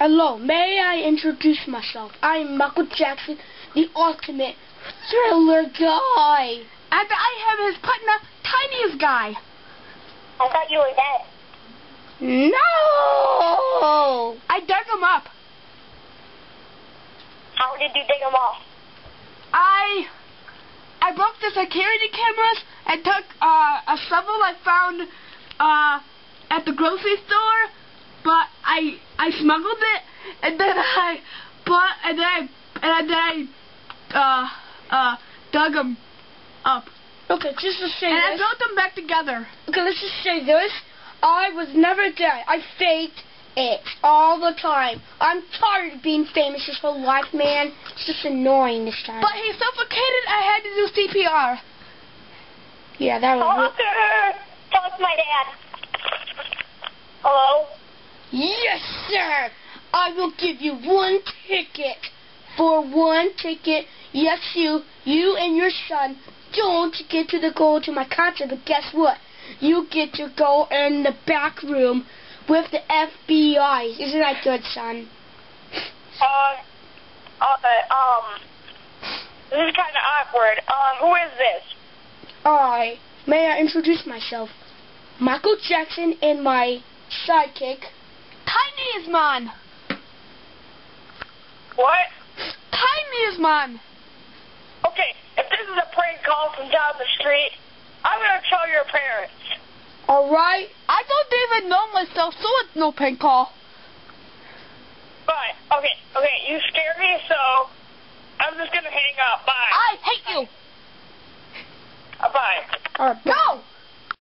Hello, may I introduce myself? I am Michael Jackson, the ultimate thriller guy. And I am his partner, Tiniest Guy. I thought you were dead. No! I dug him up. How did you dig him off? I I broke the security cameras and took uh, a shovel I found uh, at the grocery store, I I smuggled it and then I but and then I and then I uh uh dug them up Okay, just to say and I built them back together. Okay, let's just say this. I was never dead. I faked it all the time. I'm tired of being famous this whole life, man. It's just annoying this time. But he suffocated. I had to do CPR. yeah, that was. Father! Talk to my dad. Yes, sir. I will give you one ticket. For one ticket, yes, you, you and your son don't get to the go to my concert. But guess what? You get to go in the back room with the FBI. Isn't that good, son? Uh, uh, um, this is kind of awkward. Um, who is this? I may I introduce myself? Michael Jackson and my sidekick. Tiniest man. What? Tiniest man. Okay, if this is a prank call from down the street, I'm gonna tell your parents. All right. I don't even know myself, so it's no prank call. Bye. Okay, okay, you scared me, so I'm just gonna hang up. Bye. I